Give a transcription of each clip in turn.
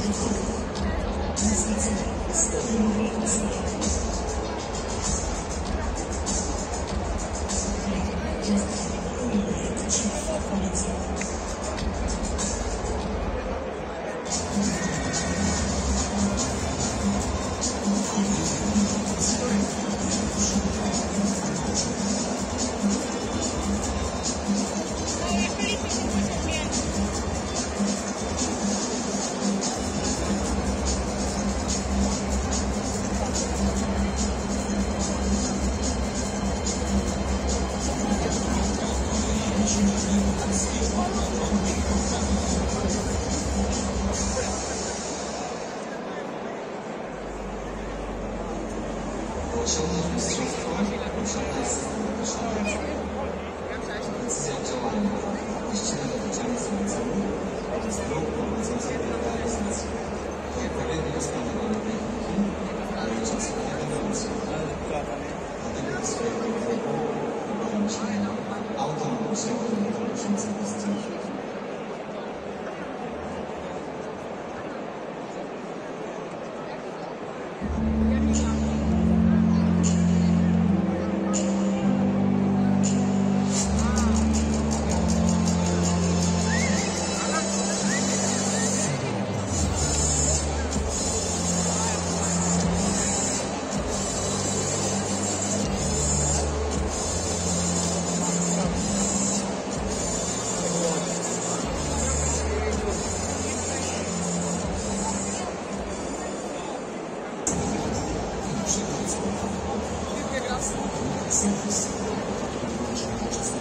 Thank you. É graça. Sempre, sempre, sempre.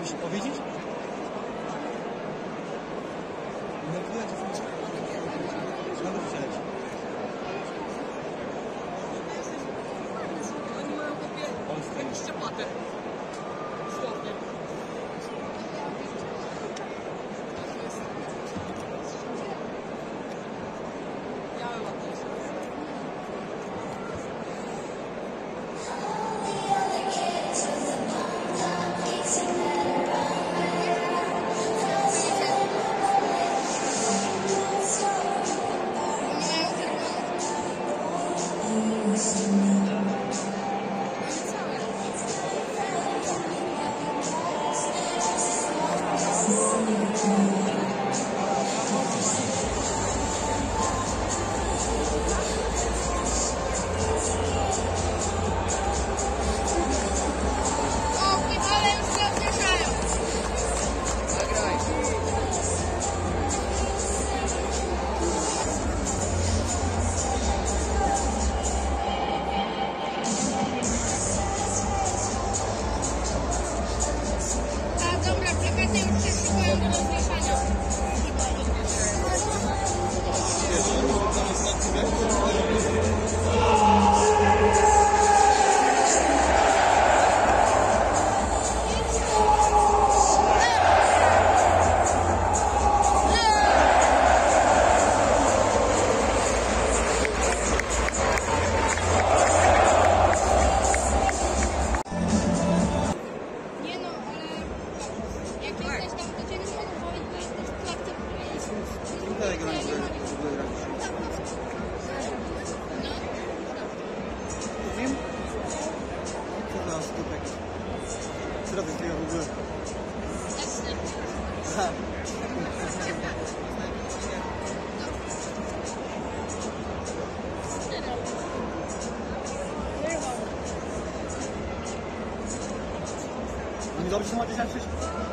Mam się powiedzieć? Nawet 你기승화재샷주 십.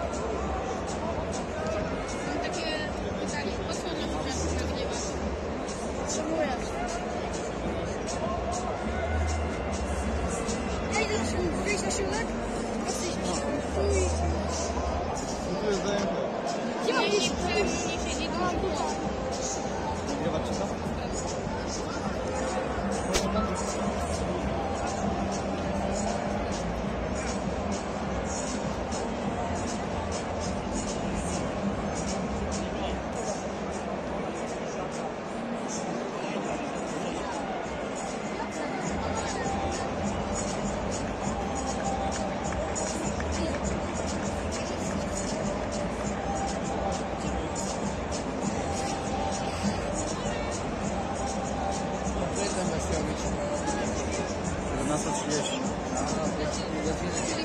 business.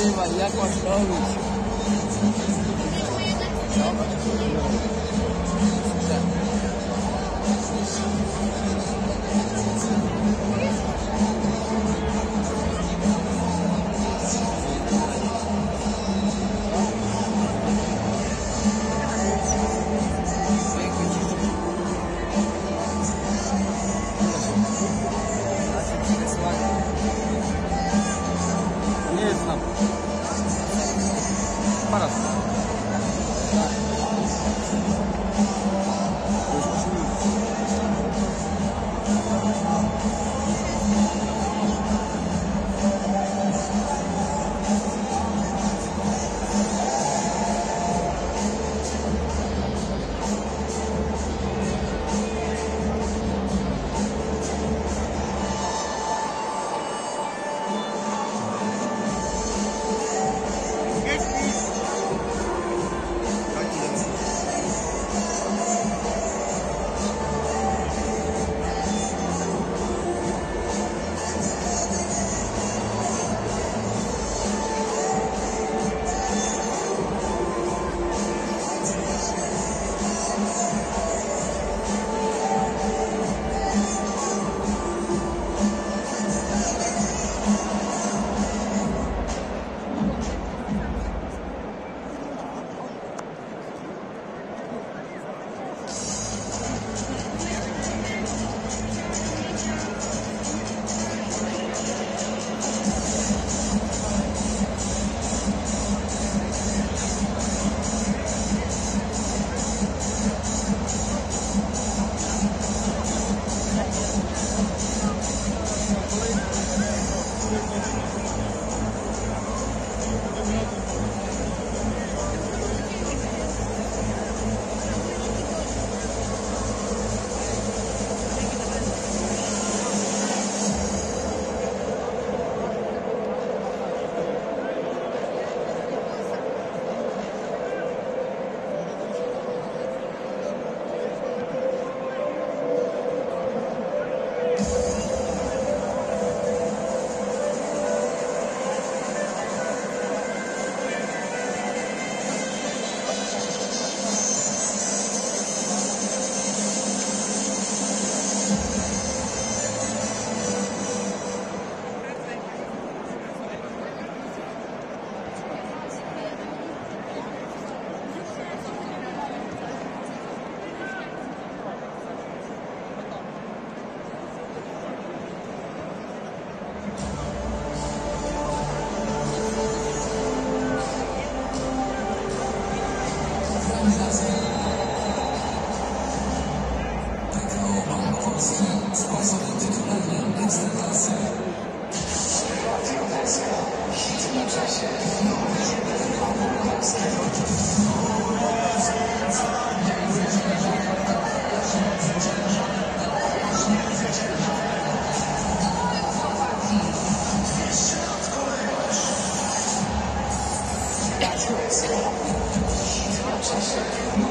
Nagrywa. I nagrywaj, ですい。